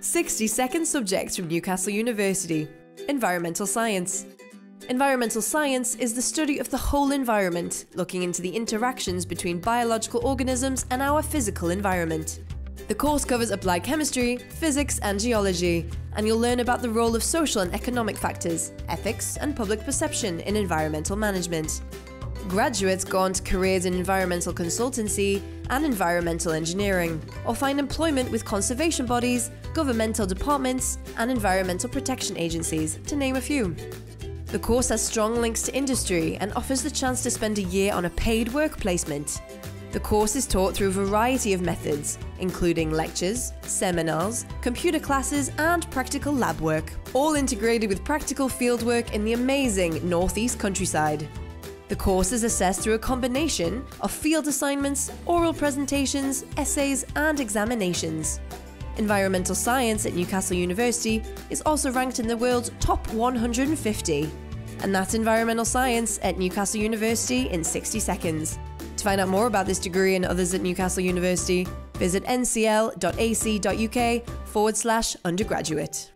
60 second subjects from Newcastle University. Environmental Science. Environmental science is the study of the whole environment, looking into the interactions between biological organisms and our physical environment. The course covers applied chemistry, physics, and geology, and you'll learn about the role of social and economic factors, ethics, and public perception in environmental management. Graduates go on to careers in environmental consultancy and environmental engineering, or find employment with conservation bodies, governmental departments, and environmental protection agencies, to name a few. The course has strong links to industry and offers the chance to spend a year on a paid work placement. The course is taught through a variety of methods, including lectures, seminars, computer classes, and practical lab work, all integrated with practical fieldwork in the amazing northeast countryside. The course is assessed through a combination of field assignments, oral presentations, essays, and examinations. Environmental science at Newcastle University is also ranked in the world's top 150. And that's environmental science at Newcastle University in 60 seconds. To find out more about this degree and others at Newcastle University, visit ncl.ac.uk forward slash undergraduate.